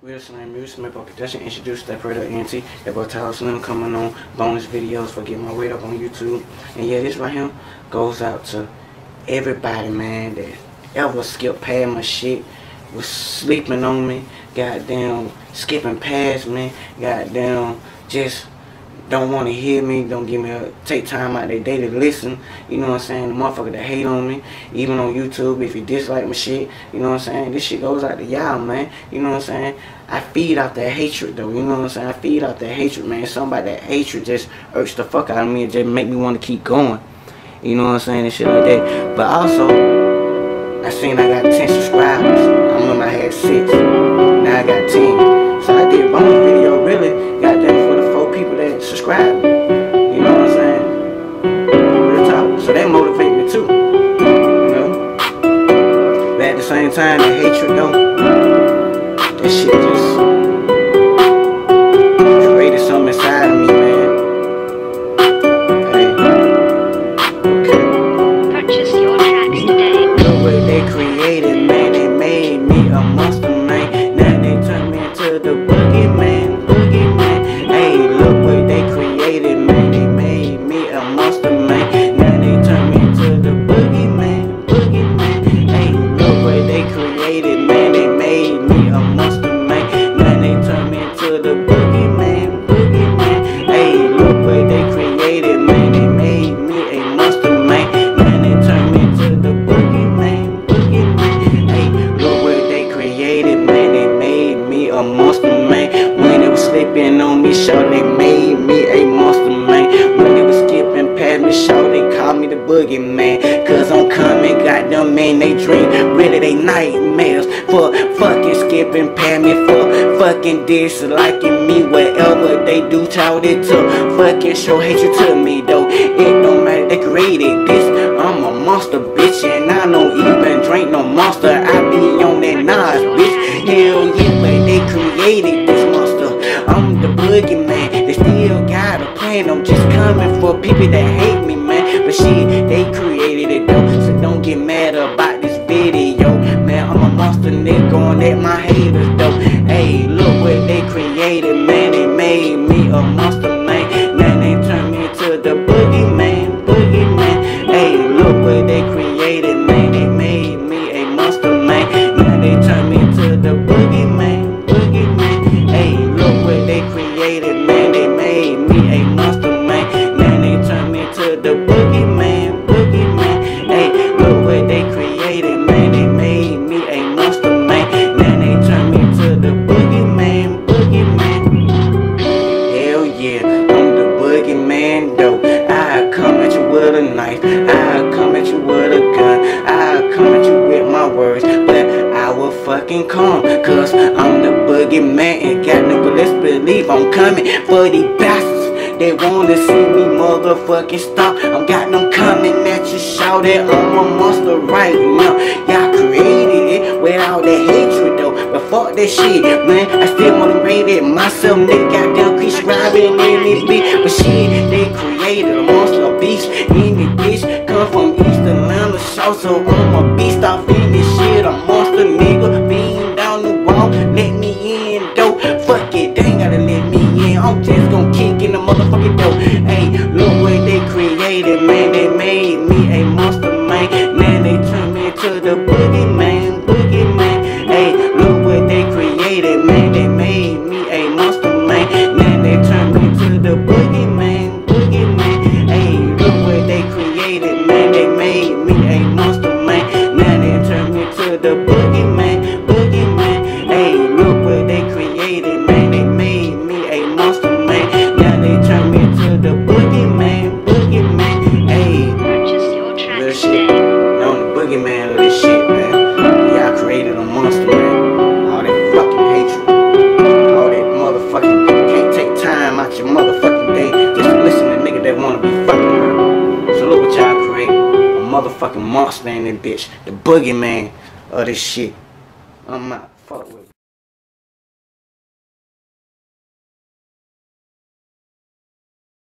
Real Slam Music Smith Production introduced that product NT. That boy Tall Slim coming on bonus videos for getting my weight up on YouTube. And yeah, this right here goes out to everybody, man, that ever skipped past my shit, was sleeping on me, goddamn skipping past me, goddamn just don't want to hear me, don't give me a, take time out their day to listen, you know what I'm saying, the motherfucker that hate on me, even on YouTube, if you dislike my shit, you know what I'm saying, this shit goes out to y'all, man, you know what I'm saying, I feed out that hatred, though, you know what I'm saying, I feed out that hatred, man, somebody that hatred just irks the fuck out of me and just make me want to keep going, you know what I'm saying, and shit like that, but also, I seen I got 10 subscribers, I'm remember I had 6, So that motivate me too. You know? But at the same time, the hatred though, sleeping on me, show they made me a monster man. they turned me to the bogey man They made me a monster, man they turned me into the boogeyman, boogeyman. Hey, look like they created maybe made me a monster man when they was skipping on me, show they made me a monster, man. When it was skipping payments, sure they called me the boogeyman. Cause I'm coming, them man, they dream, they nightmares. For fucking skipping past me, for fucking disliking me, whatever they do, child it to fucking show hatred to me though. It don't matter, they created this. I'm a monster, bitch, and I don't even drink no monster. I be on that Nas, bitch. Hell yeah, but they created this monster. I'm the boogeyman. They still got a plan. I'm just coming for people that hate they created, man. it made me a monster, fucking come Cause I'm the boogeyman and got no let's believe I'm coming for these bastards. They wanna see me motherfucking stop I'm got them coming at you shout it I'm a monster right now. Y'all created it without the hatred though. But fuck that shit man. I still wanna rate it myself. They got them prescribing in beat But shit they created a South so I'm a beast I'm monster monster in this bitch. The boogeyman of this shit. I'm not fuck with